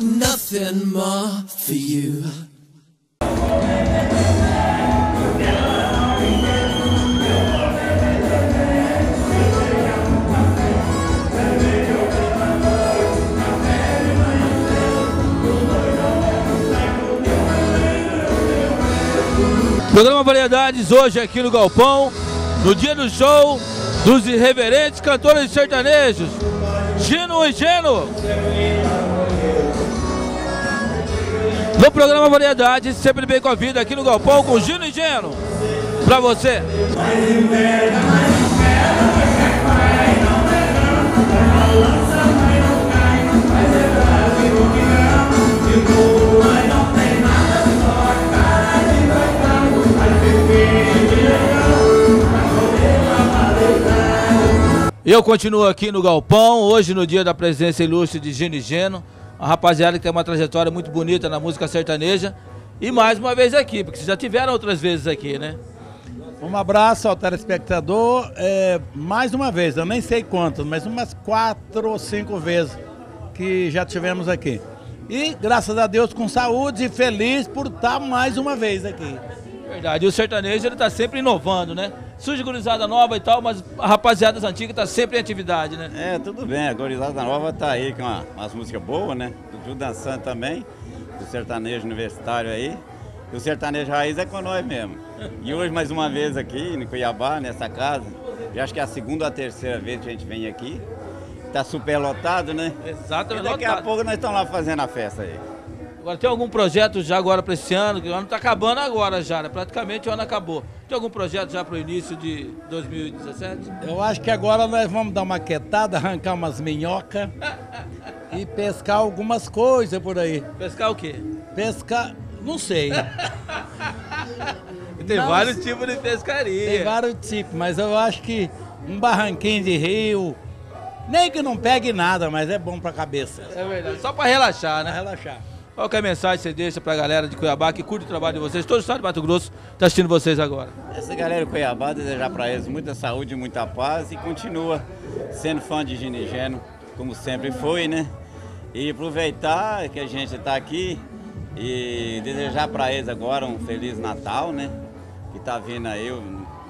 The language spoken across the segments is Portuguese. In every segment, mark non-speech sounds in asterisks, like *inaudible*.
Nothing more for you. Programa Variedades hoje aqui no Galpão, no dia do show dos irreverentes cantores sertanejos, Gino e Geno. No programa Variedades, sempre bem com a vida aqui no Galpão com Gino e Geno. Pra você. Eu continuo aqui no Galpão, hoje no dia da presença ilustre de Gino e Geno, uma rapaziada que tem uma trajetória muito bonita na música sertaneja. E mais uma vez aqui, porque vocês já tiveram outras vezes aqui, né? Um abraço ao telespectador. É, mais uma vez, eu nem sei quantas, mas umas quatro ou cinco vezes que já tivemos aqui. E graças a Deus com saúde e feliz por estar mais uma vez aqui. Verdade, e o sertanejo ele tá sempre inovando, né? Surge gurizada nova e tal, mas a rapaziada antiga tá sempre em atividade, né? É, tudo bem, a gurizada nova tá aí com uma, umas músicas boas, né? Tudo dançando também, o sertanejo universitário aí. E o sertanejo raiz é com nós mesmo. E hoje, mais uma vez aqui, em Cuiabá, nessa casa, já acho que é a segunda ou a terceira vez que a gente vem aqui. Tá super lotado, né? Exatamente, E daqui a lotado. pouco nós estamos lá fazendo a festa aí. Agora tem algum projeto já agora para esse ano? Que o ano tá acabando agora já, né? Praticamente o ano acabou. Tem algum projeto já para o início de 2017? Eu acho que agora nós vamos dar uma quietada, arrancar umas minhocas *laughs* e pescar algumas coisas por aí. Pescar o quê? Pescar, não sei. *laughs* Tem Não, vários tipos de pescaria. Tem vários tipos, mas eu acho que um barranquinho de rio, nem que não pegue nada, mas é bom pra cabeça. É verdade. Só para relaxar, Pra né? relaxar. Qual que é a mensagem que você deixa pra galera de Cuiabá que curte o trabalho de vocês? Todo o estado de Mato Grosso tá assistindo vocês agora. Essa galera de Cuiabá, desejar para eles muita saúde, muita paz e continua sendo fã de Ginigeno, como sempre foi, né? E aproveitar que a gente está aqui e desejar para eles agora um Feliz Natal, né? Que tá vindo aí,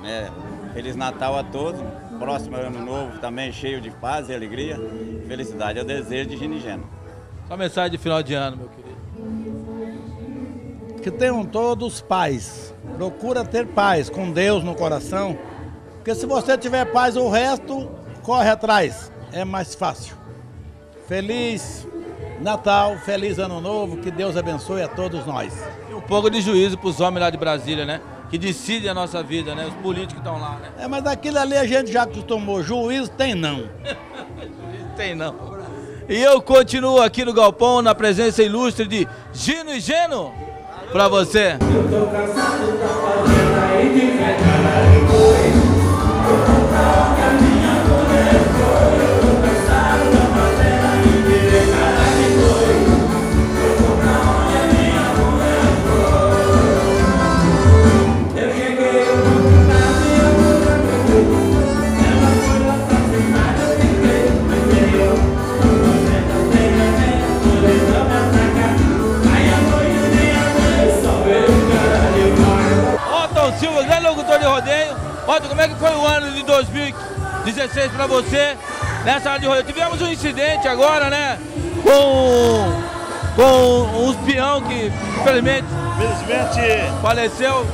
né? Feliz Natal a todos, próximo ano novo também cheio de paz e alegria, felicidade. É o desejo de Ginigeno. Só mensagem de final de ano, meu querido. Que tenham todos paz. Procura ter paz com Deus no coração. Porque se você tiver paz, o resto corre atrás. É mais fácil. Feliz Natal, feliz Ano Novo. Que Deus abençoe a todos nós. E um pouco de juízo pros homens lá de Brasília, né? Que decidem a nossa vida, né? Os políticos que estão lá, né? É, mas daquilo ali a gente já acostumou. Juízo tem não. *laughs* Tem não. E eu continuo aqui no Galpão na presença ilustre de Gino e Geno. Pra você. Otton Silva, grande locutor de rodeio. Otton, como é que foi o ano de 2016 pra você nessa área de rodeio? Tivemos um incidente agora, né? Com, com uns peão que, infelizmente, Felizmente, faleceu.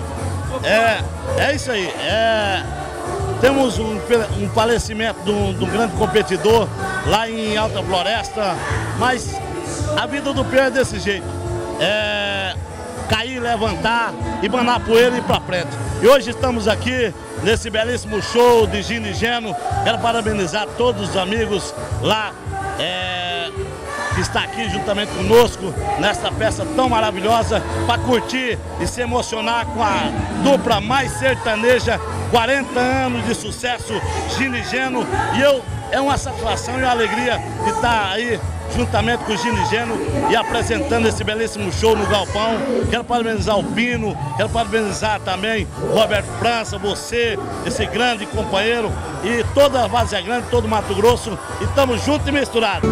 é, é isso aí. É, temos um, um falecimento de um, de um grande competidor lá em Alta Floresta, mas a vida do peão é desse jeito. É cair, levantar e manar poeira e ir pra frente. E hoje estamos aqui nesse belíssimo show de Gino e Geno. Quero parabenizar todos os amigos lá. é, que está aqui juntamente conosco nesta peça tão maravilhosa para curtir e se emocionar com a dupla mais sertaneja, 40 anos de sucesso, Gino e Geno. E eu é uma satisfação e uma alegria de estar aí juntamente com o Gino Geno e apresentando esse belíssimo show no Galpão. Quero parabenizar o Pino, quero parabenizar também Roberto França, você, esse grande companheiro e toda a Vazia Grande, todo o Mato Grosso. E estamos juntos e misturados.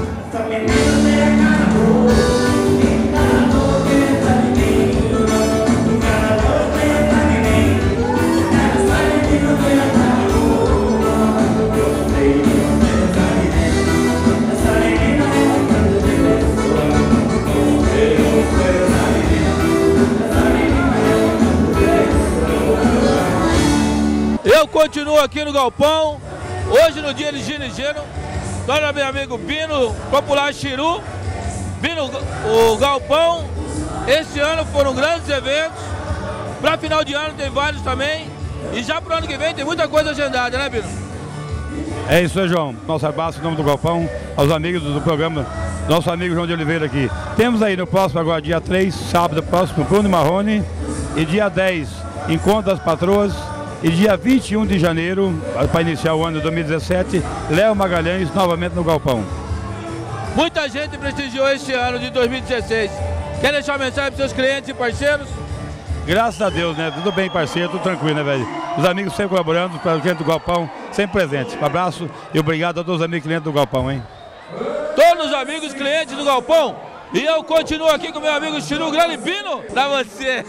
Aqui no Galpão, hoje no dia de Ginigeno. Olha meu amigo Bino, popular Chiru, Bino, o Galpão. Esse ano foram grandes eventos. Para final de ano tem vários também. E já para o ano que vem tem muita coisa agendada, né, Bino? É isso aí, João. Nosso abraço em nome do Galpão, aos amigos do programa, nosso amigo João de Oliveira aqui. Temos aí no próximo, agora dia 3, sábado próximo, Bruno Marrone. E dia 10, Encontro das Patroas. E dia 21 de janeiro, para iniciar o ano de 2017, Léo Magalhães novamente no Galpão. Muita gente prestigiou este ano de 2016. Quer deixar uma mensagem para seus clientes e parceiros? Graças a Deus, né? Tudo bem, parceiro, tudo tranquilo, né, velho? Os amigos sempre colaborando, para o cliente do Galpão, sempre presentes. Um abraço e obrigado a todos os amigos clientes do Galpão, hein? Todos os amigos clientes do Galpão. E eu continuo aqui com meu amigo Chiru Grande Pino para você.